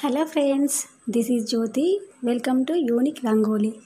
Hello friends, this is Jyoti. Welcome to Unique Rangoli.